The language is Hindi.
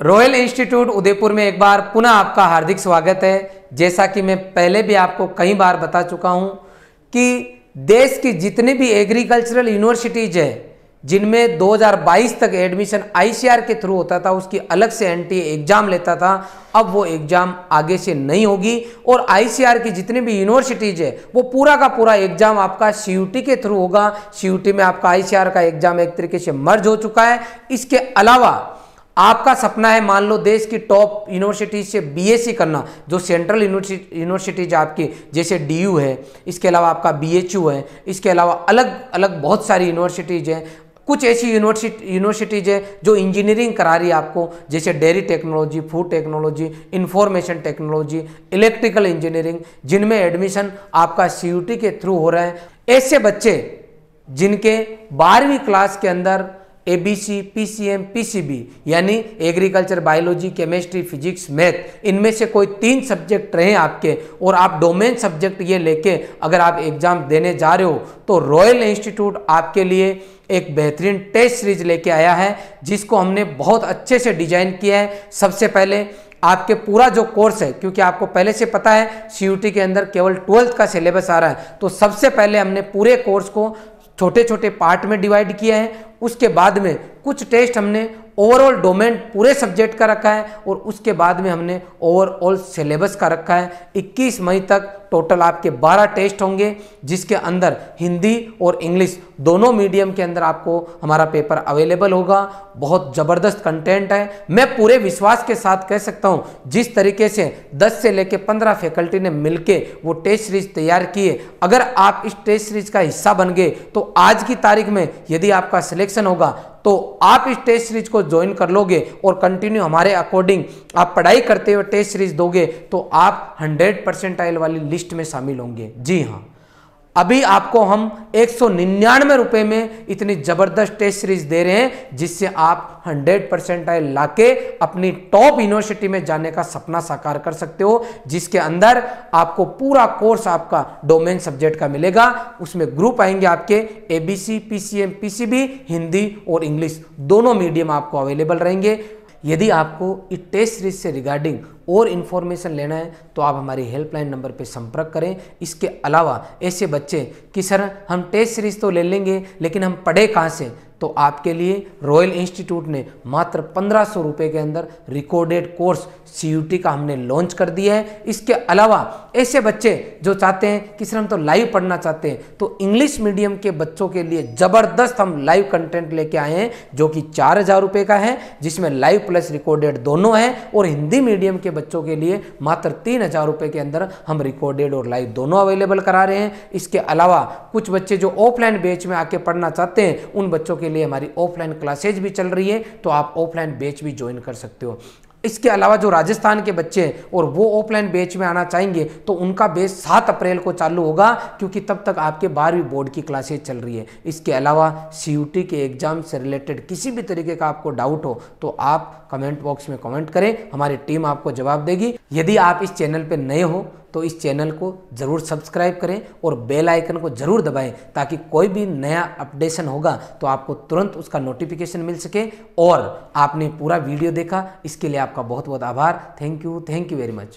रॉयल इंस्टीट्यूट उदयपुर में एक बार पुनः आपका हार्दिक स्वागत है। जैसा कि मैं पहले भी आपको कई बार बता चुका हूँ कि देश की जितनी भी एग्रीकल्चरल यूनिवर्सिटीज है, जिनमें 2022 तक एडमिशन आईसीआर के थ्रू होता था, उसकी अलग से एनटी एग्ज़ाम लेता था, अब वो एग्ज़ाम आगे से नहीं होगी और आईसीआर की जितनी भी यूनिवर्सिटीज है, वो पूरा का पूरा एग्ज़ाम आपका सीयूटी के थ्रू होगा। सीयूटी में आपका आईसीआर का एग्ज़ाम एक तरीके से मर्ज हो चुका है। इसके अलावा आपका सपना है मान लो देश की टॉप यूनिवर्सिटी से बीएससी करना, जो सेंट्रल यूनिवर्सिटीज आपकी, जैसे डीयू है, इसके अलावा आपका बीएचयू है, इसके अलावा अलग अलग बहुत सारी यूनिवर्सिटीज हैं। कुछ ऐसी यूनिवर्सिटी यूनिवर्सिटीज है जो इंजीनियरिंग करा रही है आपको, जैसे dairy technology, food technology information technology, electrical engineering, जिनमें एडमिशन आपका सी के थ्रू हो रहा है। ऐसे बच्चे जिनके बारहवीं क्लास के अंदर A B C P C M P C B यानी agriculture biology chemistry physics math इनमें से कोई तीन सब्जेक्ट रहे आपके, और आप डोमेन सब्जेक्ट ये लेके अगर आप एग्ज़ाम देने जा रहे हो तो रॉयल इंस्टीट्यूट आपके लिए एक बेहतरीन टेस्ट सीरीज़ लेके आया है, जिसको हमने बहुत अच्छे से डिज़ाइन किया है। सबसे पहले आपके पूरा जो कोर्स है, क्योंकि आपको पहले से पता है सी के अंदर केवल ट्वेल्थ का सिलेबस आ रहा है तो सबसे पहले हमने पूरे कोर्स को छोटे छोटे पार्ट में डिवाइड किया है उसके बाद में कुछ टेस्ट हमने ओवरऑल डोमेन पूरे सब्जेक्ट का रखा है और उसके बाद में हमने ओवरऑल सिलेबस का रखा है। 21 मई तक टोटल आपके 12 टेस्ट होंगे, जिसके अंदर हिंदी और इंग्लिश दोनों मीडियम के अंदर आपको हमारा पेपर अवेलेबल होगा। बहुत ज़बरदस्त कंटेंट है। मैं पूरे विश्वास के साथ कह सकता हूँ, जिस तरीके से 10 से लेकर 15 फैकल्टी ने मिलके वो टेस्ट सीरीज़ तैयार किए, अगर आप इस टेस्ट सीरीज़ का हिस्सा बन गए तो आज की तारीख में यदि आपका सिलेक्शन होगा तो आप इस टेस्ट सीरीज़ को ज्वाइन कर लोगे और कंटिन्यू हमारे अकॉर्डिंग आप पढ़ाई करते हुए टेस्ट सीरीज़ दोगे तो आप 100 परसेंटाइल वाली लिस्ट में शामिल होंगे। जी हाँ। अभी आपको हम एक सौ निन्यानवे रुपए में इतनी ज़बरदस्त टेस्ट सीरीज़ दे रहे हैं, जिससे आप 100 परसेंट परसेंटाइल लाके अपनी टॉप यूनिवर्सिटी में जाने का सपना साकार कर सकते हो, जिसके अंदर आपको पूरा कोर्स आपका डोमेन सब्जेक्ट का मिलेगा। उसमें ग्रुप आएँगे आपके एबीसी पीसीएम पीसीबी हिंदी और इंग्लिश। दोनों मीडियम आपको अवेलेबल रहेंगे। यदि आपको इस टेस्ट सीरीज़ से रिगार्डिंग और इन्फॉर्मेशन लेना है तो आप हमारी हेल्पलाइन नंबर पर संपर्क करें। इसके अलावा ऐसे बच्चे, कि सर, हम टेस्ट सीरीज़ तो ले लेंगे, लेकिन हम पढ़े कहाँ से? तो आपके लिए रॉयल इंस्टीट्यूट ने मात्र पंद्रह सौ रुपये के अंदर रिकॉर्डेड कोर्स सीयूटी का हमने लॉन्च कर दिया है। इसके अलावा ऐसे बच्चे जो चाहते हैं कि सर हम तो लाइव पढ़ना चाहते हैं तो इंग्लिश मीडियम के बच्चों के लिए ज़बरदस्त हम लाइव कंटेंट लेके आए हैं, जो कि चार हज़ार रुपये का है, जिसमें लाइव प्लस रिकॉर्डेड दोनों है, और हिंदी मीडियम के बच्चों के लिए मात्र तीन हज़ार के अंदर हम रिकॉर्डेड और लाइव दोनों अवेलेबल करा रहे हैं। इसके अलावा कुछ बच्चे जो ऑफलाइन बेच में आके पढ़ना चाहते हैं, उन बच्चों लिए हमारी ऑफलाइन क्लासेज भी चल रही है तो आप ऑफलाइन बेच भी ज्वाइन कर सकते हो। इसके अलावा जो राजस्थान के बच्चे हैं, और वो ऑफलाइन बेच में आना चाहेंगे तो उनका बेच सात अप्रैल को चालू होगा, क्योंकि तब तक आपके बारहवीं बोर्ड की क्लासेज चल रही है। इसके अलावा सीयूटी के एग्ज़ाम से रिलेटेड किसी भी तरीके का आपको डाउट हो तो आप कमेंट बॉक्स में कमेंट करें, हमारी टीम आपको जवाब देगी। यदि आप इस चैनल पर नए हो तो इस चैनल को ज़रूर सब्सक्राइब करें और बेल आइकन को ज़रूर दबाएँ ताकि कोई भी नया अपडेशन होगा तो आपको तुरंत उसका नोटिफिकेशन मिल सके और आपने पूरा वीडियो देखा। इसके लिए आपका बहुत बहुत आभार। Thank you thank you very much